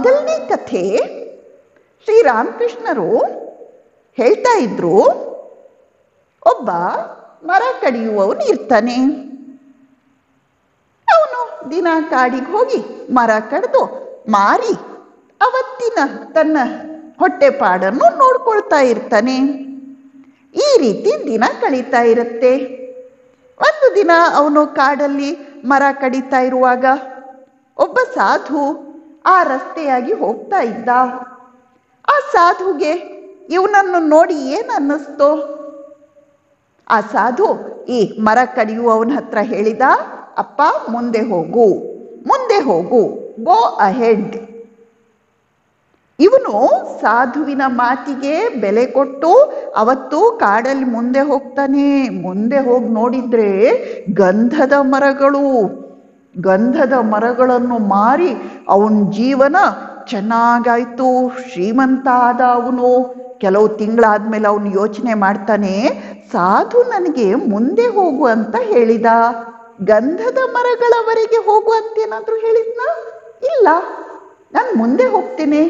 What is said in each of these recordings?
ಮೊದಲನೇ ಕಥೆ ಶ್ರೀರಾಮಕೃಷ್ಣರು ಹೇಳ್ತಾ ಇದ್ರು, ಒಬ್ಬ ಮರ ಕಡಿಯುವವನು ಇರ್ತಾನೆ. ಅವನು ದಿನ ಕಾಡಿಗೆ ಹೋಗಿ ಮರ ಕಡಿದು ಮಾರಿ ಅವತ್ತಿನ ತನ್ನ ಹೊಟ್ಟೆಪಾಡನ್ನು ನೋಡ್ಕೊಳ್ತಾ ಇರ್ತಾನೆ. ಈ ರೀತಿ ದಿನ ಕಳೀತಾ ಇರುತ್ತೆ. ಒಂದು ದಿನ ಅವನು ಕಾಡಲ್ಲಿ ಮರ ಕಡಿತಾ ಇರುವಾಗ ಒಬ್ಬ ಸಾಧು ಆ ರಸ್ತೆಯಾಗಿ ಹೋಗ್ತಾ ಇದ್ದ. ಆ ಸಾಧುಗೆ ಇವನನ್ನು ನೋಡಿ ಏನು ಅನ್ನಿಸ್ತು ಆ ಸಾಧು, ಈ ಮರ ಕಡಿಯುವವನ ಹತ್ರ ಹೇಳಿದ, ಅಪ್ಪ, ಮುಂದೆ ಹೋಗು ಮುಂದೆ ಹೋಗು ಗೋ ಅಹೆಡ್ ಇವನು ಸಾಧುವಿನ ಮಾತಿಗೆ ಬೆಲೆ ಕೊಟ್ಟು ಅವತ್ತು ಕಾಡಲ್ಲಿ ಮುಂದೆ ಹೋಗ್ತಾನೆ. ಮುಂದೆ ಹೋಗಿ ನೋಡಿದ್ರೆ ಗಂಧದ ಮರಗಳು ಗಂಧದ ಮರಗಳನ್ನು ಮಾರಿ ಅವನ ಜೀವನ ಚೆನ್ನಾಗಾಯ್ತು ಶ್ರೀಮಂತ ಆದ ಅವನು ಕೆಲವು ತಿಂಗಳಾದ್ಮೇಲೆ ಅವನು ಯೋಚನೆ ಮಾಡ್ತಾನೆ, ಸಾಧು ನನಗೆ ಮುಂದೆ ಹೋಗು ಅಂತ ಹೇಳಿದ. ಗಂಧದ ಮರಗಳವರೆಗೆ ಹೋಗು ಅಂತೇನಾದರೂ ಹೇಳಿದ್ನ? ಇಲ್ಲ. ನಾನು ಮುಂದೆ ಹೋಗ್ತೇನೆ.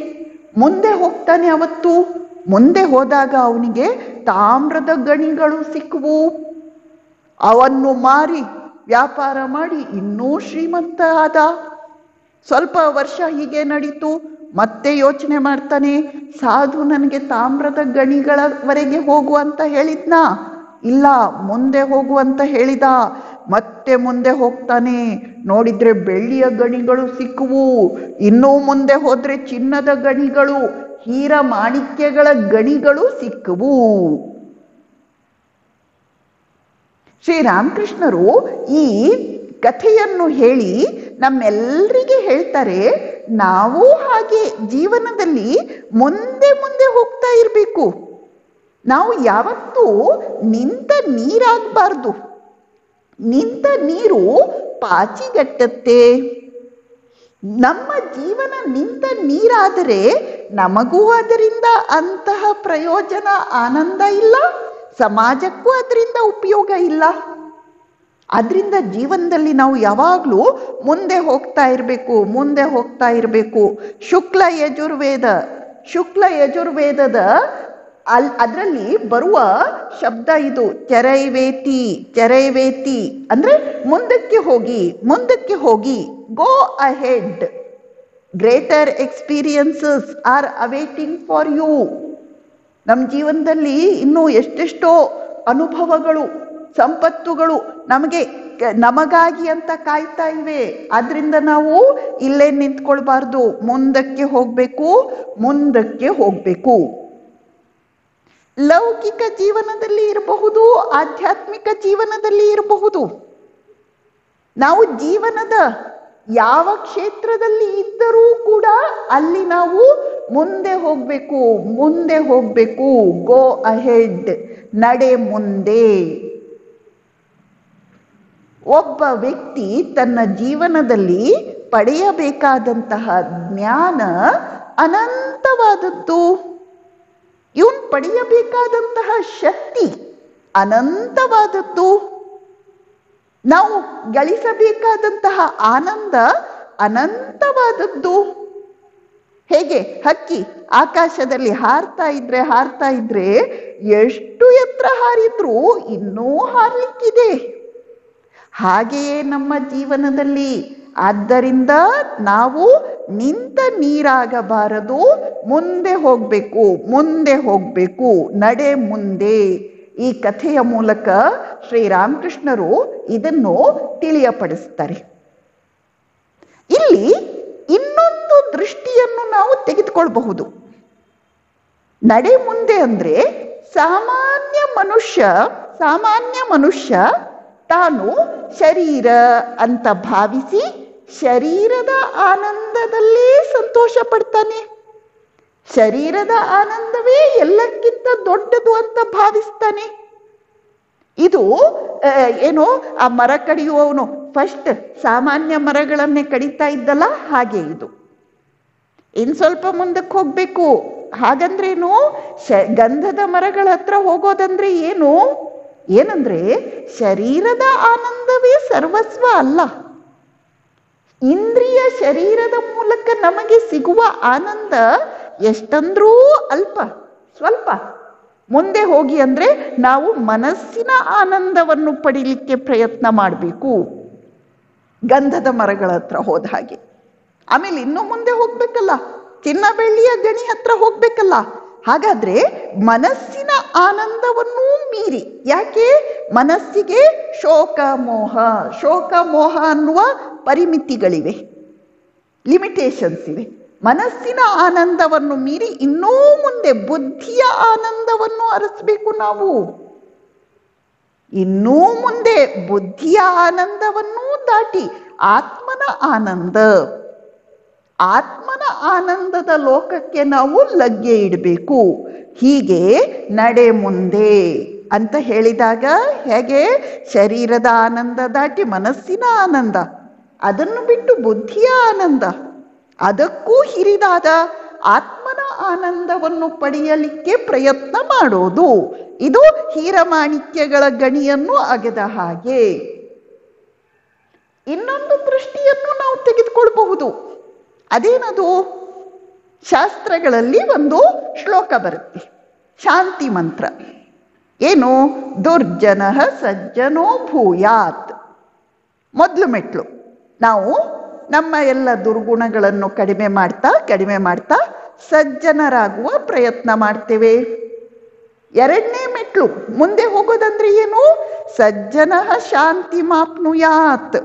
ಮುಂದೆ ಹೋಗ್ತಾನೆ ಅವತ್ತು. ಮುಂದೆ ಹೋದಾಗ ಅವನಿಗೆ ತಾಮ್ರದ ಗಣಿಗಳು ಸಿಕ್ಕುವು. ಅವನ್ನು ಮಾರಿ ವ್ಯಾಪಾರ ಮಾಡಿ ಇನ್ನೂ ಶ್ರೀಮಂತ ಆದ ಸ್ವಲ್ಪ ವರ್ಷ ಹೀಗೆ ನಡೀತು, ಮತ್ತೆ ಯೋಚನೆ ಮಾಡ್ತಾನೆ, ಸಾಧು ನನಗೆ ತಾಮ್ರದ ಗಣಿಗಳವರೆಗೆ ಹೋಗು ಅಂತ ಹೇಳಿದ್ನ. ಇಲ್ಲ, ಮುಂದೆ ಹೋಗು ಅಂತ ಹೇಳಿದ. ಮತ್ತೆ ಮುಂದೆ ಹೋಗ್ತಾನೆ. ನೋಡಿದ್ರೆ ಬೆಳ್ಳಿಯ ಗಣಿಗಳು ಸಿಕ್ಕುವು. ಇನ್ನೂ ಮುಂದೆ ಹೋದ್ರೆ ಚಿನ್ನದ ಗಣಿಗಳು, ಹೀರ ಮಾಣಿಕ್ಯಗಳ ಗಣಿಗಳು ಸಿಕ್ಕವು. ಶ್ರೀರಾಮಕೃಷ್ಣರು ಈ ಕಥೆಯನ್ನು ಹೇಳಿ ನಮ್ಮೆಲ್ಲರಿಗೆ ಹೇಳ್ತಾರೆ, ನಾವು ಹಾಗೆ ಜೀವನದಲ್ಲಿ ಮುಂದೆ ಮುಂದೆ ಹೋಗ್ತಾ ಇರಬೇಕು. ನಾವು ಯಾವತ್ತೂ ನಿಂತ ನೀರಾಗಬಾರ್ದು. ನಿಂತ ನೀರು ಪಾಚಿಗಟ್ಟತ್ತೆ. ನಮ್ಮ ಜೀವನ ನಿಂತ ನೀರಾದರೆ ನಮಗೂ ಅದರಿಂದ ಅಂತಹ ಪ್ರಯೋಜನ, ಆನಂದ ಇಲ್ಲ? ಸಮಾಜಕ್ಕೂ ಅದರಿಂದ ಉಪಯೋಗ ಇಲ್ಲ. ಅದರಿಂದ ಜೀವನದಲ್ಲಿ ನಾವು ಯಾವಾಗಲೂ ಮುಂದೆ ಹೋಗ್ತಾ ಇರಬೇಕು, ಮುಂದೆ ಹೋಗ್ತಾ ಇರಬೇಕು. ಶುಕ್ಲ ಯಜುರ್ವೇದ, ಶುಕ್ಲ ಯಜುರ್ವೇದದ ಅಲ್, ಅದರಲ್ಲಿ ಬರುವ ಶಬ್ದ ಇದು, ಚರೈವೇತಿ ಚರೈವೇತಿ. ಅಂದ್ರೆ ಮುಂದಕ್ಕೆ ಹೋಗಿ ಮುಂದಕ್ಕೆ ಹೋಗಿ go ahead greater experiences are awaiting for you ನಮ್ಮ ಜೀವನದಲ್ಲಿ ಇನ್ನೂ ಎಷ್ಟೆಷ್ಟೋ ಅನುಭವಗಳು, ಸಂಪತ್ತುಗಳು ನಮಗೆ ನಮಗಾಗಿ ಅಂತ ಕಾಯ್ತಾ ಇವೆ. ಆದ್ರಿಂದ ನಾವು ಇಲ್ಲೇ ನಿಂತ್ಕೊಳ್ಬಾರ್ದು. ಮುಂದಕ್ಕೆ ಹೋಗ್ಬೇಕು ಮುಂದಕ್ಕೆ ಹೋಗ್ಬೇಕು. ಲೌಕಿಕ ಜೀವನದಲ್ಲಿ ಇರಬಹುದು, ಆಧ್ಯಾತ್ಮಿಕ ಜೀವನದಲ್ಲಿ ಇರಬಹುದು. ನಾವು ಜೀವನದ ಯಾವ ಕ್ಷೇತ್ರದಲ್ಲಿ ಇದ್ದರೂ ಕೂಡ ಅಲ್ಲಿ ನಾವು ಮುಂದೆ ಹೋಗ್ಬೇಕು ಮುಂದೆ ಹೋಗ್ಬೇಕು. ಗೋ ಅಹೆಡ್ ನಡೆ ಮುಂದೆ. ಒಬ್ಬ ವ್ಯಕ್ತಿ ತನ್ನ ಜೀವನದಲ್ಲಿ ಪಡೆಯಬೇಕಾದಂತಹ ಜ್ಞಾನ ಅನಂತವಾದದ್ದು. ಇವನ್ ಪಡೆಯಬೇಕಾದಂತಹ ಶಕ್ತಿ ಅನಂತವಾದದ್ದು. ನಾವು ಗಳಿಸಬೇಕಾದಂತಹ ಆನಂದ ಅನಂತವಾದದ್ದು. ಹೇಗೆ? ಹಕ್ಕಿ ಆಕಾಶದಲ್ಲಿ ಹಾರ್ತಾ ಇದ್ರೆ ಹಾರ್ತಾ ಇದ್ರೆ ಎಷ್ಟು ಎತ್ತರ ಹಾರಿದ್ರೂ ಇನ್ನೂ ಹಾರ್ಲಿಕ್ಕಿದೆ. ಹಾಗೆಯೇ ನಮ್ಮ ಜೀವನದಲ್ಲಿ. ಆದ್ದರಿಂದ ನಾವು ನಿಂತ ನೀರಾಗಬಾರದು. ಮುಂದೆ ಹೋಗ್ಬೇಕು ಮುಂದೆ ಹೋಗ್ಬೇಕು, ನಡೆ ಮುಂದೆ. ಈ ಕಥೆಯ ಮೂಲಕ ಶ್ರೀರಾಮಕೃಷ್ಣರು ಇದನ್ನು ತಿಳಿಯಪಡಿಸ್ತಾರೆ. ಇಲ್ಲಿ ಇನ್ನೊಂದು ದೃಷ್ಟಿಯನ್ನು ನಾವು ತೆಗೆದುಕೊಳ್ಬಹುದು. ನಡೆ ಮುಂದೆ ಅಂದ್ರೆ ಸಾಮಾನ್ಯ ಮನುಷ್ಯ ಸಾಮಾನ್ಯ ಮನುಷ್ಯ ತಾನು ಶರೀರ ಅಂತ ಭಾವಿಸಿ ಶರೀರದ ಆನಂದದಲ್ಲೇ ಸಂತೋಷ ಪಡ್ತಾನೆ. ಶರೀರದ ಆನಂದವೇ ಎಲ್ಲಕ್ಕಿಂತ ದೊಡ್ಡದು ಅಂತ ಭಾವಿಸ್ತಾನೆ. ಇದು ಏನು, ಆ ಮರ ಕಡಿಯುವವನು ಫಸ್ಟ್ ಸಾಮಾನ್ಯ ಮರಗಳನ್ನೇ ಕಡಿತಾ ಇದ್ದಲ್ಲ, ಹಾಗೆ ಇದು. ಇನ್ ಸ್ವಲ್ಪ ಮುಂದಕ್ಕೆ ಹೋಗ್ಬೇಕು. ಹಾಗಂದ್ರೇನು ಗಂಧದ ಮರಗಳ ಹತ್ರ ಹೋಗೋದಂದ್ರೆ ಏನು? ಏನಂದ್ರೆ, ಶರೀರದ ಆನಂದವೇ ಸರ್ವಸ್ವ ಅಲ್ಲ. ಇಂದ್ರಿಯ ಶರೀರದ ಮೂಲಕ ನಮಗೆ ಸಿಗುವ ಆನಂದ ಎಷ್ಟಂದ್ರೂ ಅಲ್ಪ, ಸ್ವಲ್ಪ. ಮುಂದೆ ಹೋಗಿ ಅಂದ್ರೆ ನಾವು ಮನಸ್ಸಿನ ಆನಂದವನ್ನು ಪಡಿಲಿಕ್ಕೆ ಪ್ರಯತ್ನ ಮಾಡಬೇಕು. ಗಂಧದ ಮರಗಳ ಹತ್ರ ಹೋದ ಹಾಗೆ. ಆಮೇಲೆ ಇನ್ನು ಮುಂದೆ ಹೋಗ್ಬೇಕಲ್ಲ. ಚಿನ್ನ ಬೆಳ್ಳಿಯ ಗಣಿ ಹತ್ರ ಹೋಗ್ಬೇಕಲ್ಲ. ಹಾಗಾದ್ರೆ ಮನಸ್ಸಿನ ಆನಂದವನ್ನೂ ಮೀರಿ. ಯಾಕೆ? ಮನಸ್ಸಿಗೆ ಶೋಕ, ಮೋಹ. ಶೋಕ, ಮೋಹ ಅನ್ನುವ ಪರಿಮಿತಿಗಳಿವೆ. ಲಿಮಿಟೇಷನ್ಸ್ ಇವೆ. ಮನಸ್ಸಿನ ಆನಂದವನ್ನು ಮೀರಿ ಇನ್ನೂ ಮುಂದೆ ಬುದ್ಧಿಯ ಆನಂದವನ್ನು ಅರಸಬೇಕು ನಾವು. ಇನ್ನೂ ಮುಂದೆ ಬುದ್ಧಿಯ ಆನಂದವನ್ನೂ ದಾಟಿ ಆತ್ಮನ ಆನಂದ. ಆತ್ಮನ ಆನಂದದ ಲೋಕಕ್ಕೆ ನಾವು ಲಗ್ಗೆ ಇಡಬೇಕು. ಹೀಗೆ ನಡೆ ಮುಂದೆ ಅಂತ ಹೇಳಿದಾಗ ಹೇಗೆ? ಶರೀರದ ಆನಂದ ದಾಟಿ ಮನಸ್ಸಿನ ಆನಂದ. ಅದನ್ನು ಬಿಟ್ಟು ಬುದ್ಧಿಯ ಆನಂದ. ಅದಕ್ಕೂ ಹಿರಿದಾದ ಆತ್ಮನ ಆನಂದವನ್ನು ಪಡೆಯಲಿಕ್ಕೆ ಪ್ರಯತ್ನ ಮಾಡೋದು. ಇದು ಹೀರಮಾಣಿಕ್ಯಗಳ ಗಣಿಯನ್ನು ಅಗೆದ ಹಾಗೆ. ಇನ್ನೊಂದು ದೃಷ್ಟಿಯನ್ನು ನಾವು ತೆಗೆದುಕೊಳ್ಬಹುದು. ಅದೇನದು? ಶಾಸ್ತ್ರಗಳಲ್ಲಿ ಒಂದು ಶ್ಲೋಕ ಬರುತ್ತೆ. ಶಾಂತಿ ಮಂತ್ರ. ಏನು? ದುರ್ಜನ ಸಜ್ಜನೋ ಭೂಯಾತ್. ಮೊದಲು ಮೆಟ್ಲು. ನಾವು ನಮ್ಮ ಎಲ್ಲ ದುರ್ಗುಣಗಳನ್ನು ಕಡಿಮೆ ಮಾಡ್ತಾ ಕಡಿಮೆ ಮಾಡ್ತಾ ಸಜ್ಜನರಾಗುವ ಪ್ರಯತ್ನ ಮಾಡ್ತೇವೆ. ಎರಡನೇ ಮೆಟ್ಲು, ಮುಂದೆ ಹೋಗೋದಂದ್ರೆ ಏನು? ಸಜ್ಜನ ಶಾಂತಿ ಮಾಪ್ನುಯಾತ್.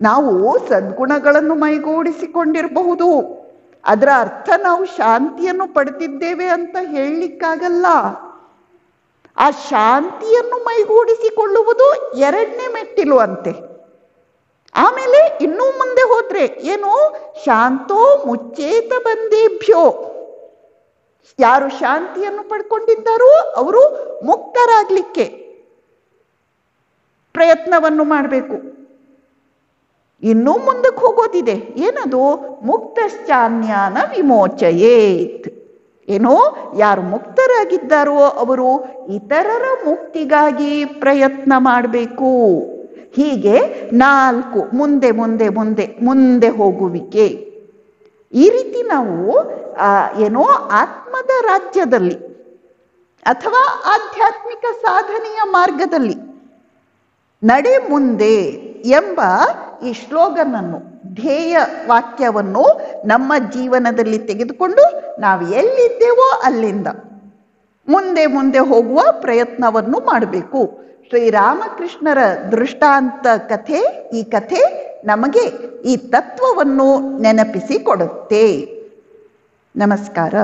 ನಾವು ಸದ್ಗುಣಗಳನ್ನು ಮೈಗೂಡಿಸಿಕೊಂಡಿರಬಹುದು. ಅದರ ಅರ್ಥ ನಾವು ಶಾಂತಿಯನ್ನು ಪಡೆದಿದ್ದೇವೆ ಅಂತ ಹೇಳಲಿಕ್ಕಾಗಲ್ಲ. ಆ ಶಾಂತಿಯನ್ನು ಮೈಗೂಡಿಸಿಕೊಳ್ಳುವುದು ಎರಡನೇ ಮೆಟ್ಟಿಲು ಅಂತೆ. ಆಮೇಲೆ ಇನ್ನೂ ಮುಂದೆ ಹೋದ್ರೆ ಏನು? ಶಾಂತೋ ಮುಚ್ಚೇತ ಬಂದೇಭ್ಯೋ. ಯಾರು ಶಾಂತಿಯನ್ನು ಪಡ್ಕೊಂಡಿದ್ದಾರೋ ಅವರು ಮುಕ್ತರಾಗ್ಲಿಕ್ಕೆ ಪ್ರಯತ್ನವನ್ನು ಮಾಡಬೇಕು. ಇನ್ನೂ ಮುಂದಕ್ಕೆ ಹೋಗೋದಿದೆ. ಏನದು? ಮುಕ್ತಶ್ಚಾನ್ಯಾನ ವಿಮೋಚಯೇತ್. ಏನೋ? ಯಾರು ಮುಕ್ತರಾಗಿದ್ದಾರೋ ಅವರು ಇತರರ ಮುಕ್ತಿಗಾಗಿ ಪ್ರಯತ್ನ ಮಾಡಬೇಕು. ಹೀಗೆ ನಾಲ್ಕು ಮುಂದೆ ಮುಂದೆ ಮುಂದೆ ಮುಂದೆ ಹೋಗುವಿಕೆ. ಈ ರೀತಿ ನಾವು ಏನೋ ಆತ್ಮದ ರಾಜ್ಯದಲ್ಲಿ ಅಥವಾ ಆಧ್ಯಾತ್ಮಿಕ ಸಾಧನೆಯ ಮಾರ್ಗದಲ್ಲಿ ನಡೆ ಮುಂದೆ ಎಂಬ ಈ ಶ್ಲೋಗನನ್ನು, ಧ್ಯೇಯ ವಾಕ್ಯವನ್ನು ನಮ್ಮ ಜೀವನದಲ್ಲಿ ತೆಗೆದುಕೊಂಡು ನಾವು ಎಲ್ಲಿದ್ದೇವೋ ಅಲ್ಲಿಂದ ಮುಂದೆ ಮುಂದೆ ಹೋಗುವ ಪ್ರಯತ್ನವನ್ನು ಮಾಡಬೇಕು. ಶ್ರೀರಾಮಕೃಷ್ಣರ ದೃಷ್ಟಾಂತ ಕಥೆ, ಈ ಕಥೆ ನಮಗೆ ಈ ತತ್ವವನ್ನು ನೆನಪಿಸಿ ಕೊಡುತ್ತೆ. ನಮಸ್ಕಾರ.